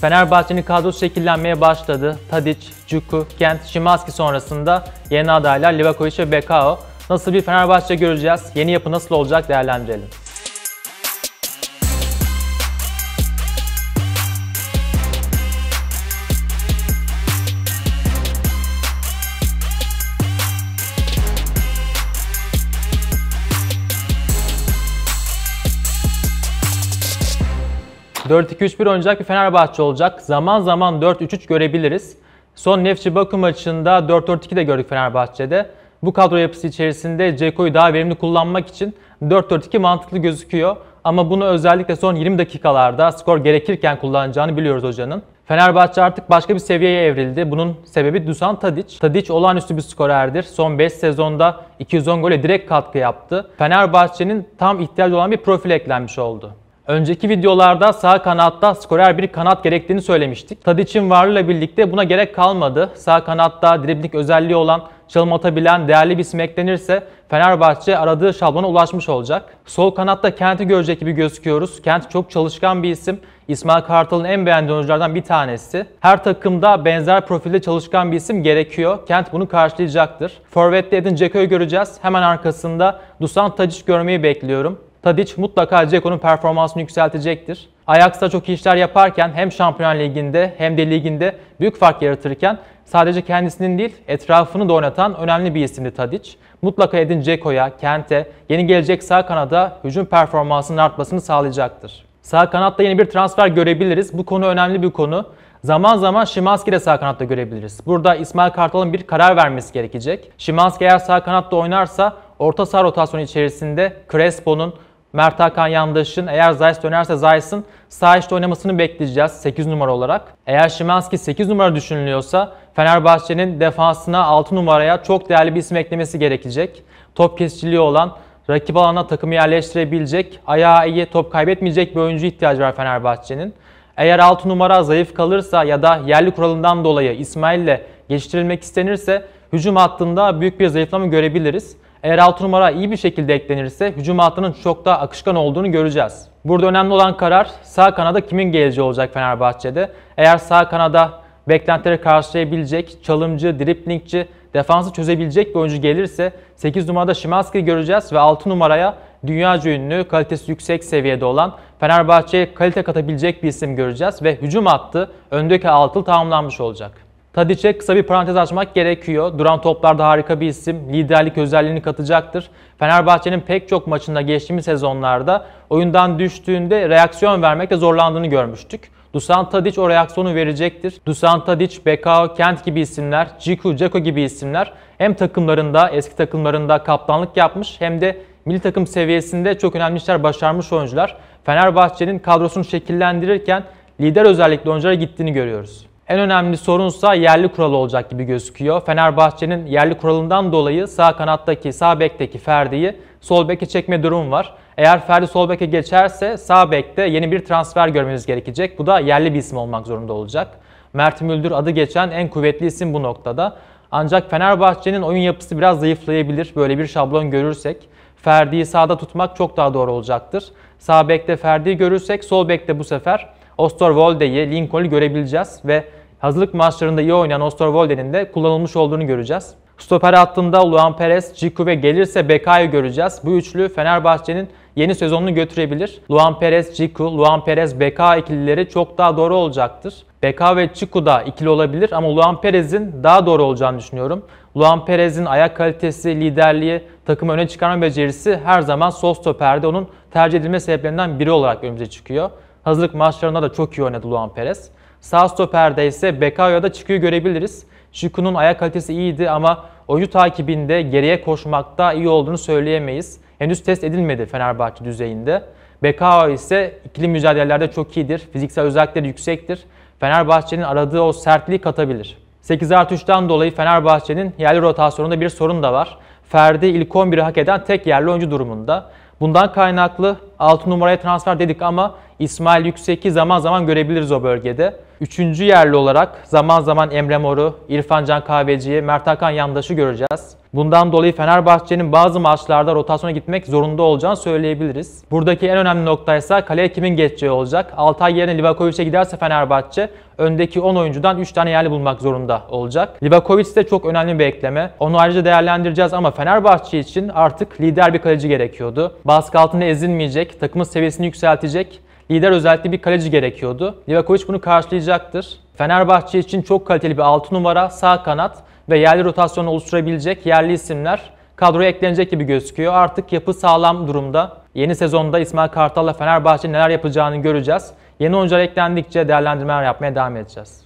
Fenerbahçe'nin kadrosu şekillenmeye başladı. Tadic, Cuku, Kent, Şimanski sonrasında yeni adaylar Livakovic ve Bekao. Nasıl bir Fenerbahçe göreceğiz? Yeni yapı nasıl olacak değerlendirelim. ...4-2-3-1 oynayacak bir Fenerbahçe olacak. Zaman zaman 4-3-3 görebiliriz. Son Nefçi Bakü maçında 4-4-2 de gördük Fenerbahçe'de. Bu kadro yapısı içerisinde Ceko'yu daha verimli kullanmak için 4-4-2 mantıklı gözüküyor. Ama bunu özellikle son 20 dakikalarda skor gerekirken kullanacağını biliyoruz hocanın. Fenerbahçe artık başka bir seviyeye evrildi. Bunun sebebi Dusan Tadic. Tadic olağanüstü bir skorerdir. Son 5 sezonda 210 gole direkt katkı yaptı. Fenerbahçe'nin tam ihtiyacı olan bir profil eklenmiş oldu. Önceki videolarda sağ kanatta skorer bir kanat gerektiğini söylemiştik. Tadic'in varlığıyla birlikte buna gerek kalmadı. Sağ kanatta dribling özelliği olan, çalım atabilen değerli bir isim eklenirse Fenerbahçe aradığı şablona ulaşmış olacak. Sol kanatta Kent'i görecek gibi gözüküyoruz. Kent çok çalışkan bir isim. İsmail Kartal'ın en beğendiği oyunculardan bir tanesi. Her takımda benzer profilde çalışkan bir isim gerekiyor. Kent bunu karşılayacaktır. Forvet'te Edin Dzeko'yu göreceğiz. Hemen arkasında Dusan Tadic görmeyi bekliyorum. Tadic mutlaka Ceko'nun performansını yükseltecektir. Ajax'ta çok iyi işler yaparken hem Şampiyon Ligi'nde hem de liginde büyük fark yaratırken sadece kendisinin değil etrafını da oynatan önemli bir isimdi Tadic. Mutlaka Edin Ceko'ya, Kent'e, yeni gelecek sağ kanada hücum performansının artmasını sağlayacaktır. Sağ kanatta yeni bir transfer görebiliriz. Bu konu önemli bir konu. Zaman zaman Şimanski de sağ kanatta görebiliriz. Burada İsmail Kartal'ın bir karar vermesi gerekecek. Şimanski eğer sağ kanatta oynarsa orta saha rotasyonu içerisinde Crespo'nun, Mert Hakan Yandaş'ın eğer Zayis dönerse Zayis'in sağ içte oynamasını bekleyeceğiz 8 numara olarak. Eğer Şimanski 8 numara düşünülüyorsa Fenerbahçe'nin defansına 6 numaraya çok değerli bir isim eklemesi gerekecek. Top kesiciliği olan, rakip alana takımı yerleştirebilecek, ayağı iyi, top kaybetmeyecek bir oyuncu ihtiyacı var Fenerbahçe'nin. Eğer 6 numara zayıf kalırsa ya da yerli kuralından dolayı İsmail ile geçiştirilmek istenirse hücum hattında büyük bir zayıflama görebiliriz. Eğer 6 numara iyi bir şekilde eklenirse hücum hattının çok daha akışkan olduğunu göreceğiz. Burada önemli olan karar sağ kanada kimin geleceği olacak Fenerbahçe'de. Eğer sağ kanada beklentileri karşılayabilecek, çalımcı, driplingçi, defansı çözebilecek bir oyuncu gelirse 8 numarada Şimanski'yi göreceğiz ve 6 numaraya dünya ünlü, kalitesi yüksek seviyede olan Fenerbahçe'ye kalite katabilecek bir isim göreceğiz ve hücum hattı öndeki altılı tamamlanmış olacak. Tadic'e kısa bir parantez açmak gerekiyor. Duran toplarda harika bir isim, liderlik özelliğini katacaktır. Fenerbahçe'nin pek çok maçında geçtiğimiz sezonlarda oyundan düştüğünde reaksiyon vermekte zorlandığını görmüştük. Dusan Tadic o reaksiyonu verecektir. Dusan Tadic, Bekao, Kent gibi isimler, Ciku, Ceko gibi isimler hem takımlarında, eski takımlarında kaptanlık yapmış hem de milli takım seviyesinde çok önemli işler başarmış oyuncular. Fenerbahçe'nin kadrosunu şekillendirirken lider özellikle oyunculara gittiğini görüyoruz. En önemli sorunsa yerli kuralı olacak gibi gözüküyor. Fenerbahçe'nin yerli kuralından dolayı sağ kanattaki, sağ bekteki Ferdi'yi sol beke çekme durum var. Eğer Ferdi sol beke geçerse sağ bekte yeni bir transfer görmemiz gerekecek. Bu da yerli bir isim olmak zorunda olacak. Mert Müldür adı geçen en kuvvetli isim bu noktada. Ancak Fenerbahçe'nin oyun yapısı biraz zayıflayabilir böyle bir şablon görürsek. Ferdi'yi sağda tutmak çok daha doğru olacaktır. Sağ bekte Ferdi'yi görürsek sol bekte bu sefer Osterwolde'yi, Lincoln'u görebileceğiz ve hazırlık maçlarında iyi oynayan Osterwolde'nin de kullanılmış olduğunu göreceğiz. Stoper hattında Luan Perez, Ciku ve gelirse Beka'yı göreceğiz. Bu üçlü Fenerbahçe'nin yeni sezonunu götürebilir. Luan Perez, Ciku, Luan Perez, Beka ikilileri çok daha doğru olacaktır. Beka ve Ciku da ikili olabilir ama Luan Perez'in daha doğru olacağını düşünüyorum. Luan Perez'in ayak kalitesi, liderliği, takımı öne çıkarma becerisi her zaman sol stoperde onun tercih edilme sebeplerinden biri olarak önümüze çıkıyor. Hazırlık maçlarında da çok iyi oynadı Luan Perez. Sağ stoperde ise Bekao'ya da çıkıyor görebiliriz. Şiku'nun ayak kalitesi iyiydi ama oyuncu takibinde geriye koşmakta iyi olduğunu söyleyemeyiz. Henüz test edilmedi Fenerbahçe düzeyinde. Bekao ise ikili mücadelelerde çok iyidir. Fiziksel özellikleri yüksektir. Fenerbahçe'nin aradığı o sertliği katabilir. 8 artı 3'ten dolayı Fenerbahçe'nin yerli rotasyonunda bir sorun da var. Ferdi ilk 11'i hak eden tek yerli oyuncu durumunda. Bundan kaynaklı 6 numaraya transfer dedik ama İsmail Yüksek'i zaman zaman görebiliriz o bölgede. Üçüncü yerli olarak zaman zaman Emre Mor'u, İrfan Can Kahveci'yi, Mert Hakan Yandaş'ı göreceğiz. Bundan dolayı Fenerbahçe'nin bazı maçlarda rotasyona gitmek zorunda olacağını söyleyebiliriz. Buradaki en önemli nokta ise kaleye kimin geçeceği olacak. Altay yerine Livakovic'e giderse Fenerbahçe öndeki 10 oyuncudan 3 tane yerli bulmak zorunda olacak. Livakovic de çok önemli bir ekleme. Onu ayrıca değerlendireceğiz ama Fenerbahçe için artık lider bir kaleci gerekiyordu. Baskı altında ezilmeyecek, takımın seviyesini yükseltecek, lider özellikle bir kaleci gerekiyordu. Livakovic bunu karşılayacaktır. Fenerbahçe için çok kaliteli bir 6 numara, sağ kanat ve yerli rotasyonu oluşturabilecek yerli isimler kadroya eklenecek gibi gözüküyor. Artık yapı sağlam durumda. Yeni sezonda İsmail Kartal'la Fenerbahçe neler yapacağını göreceğiz. Yeni oyuncular eklendikçe değerlendirmeler yapmaya devam edeceğiz.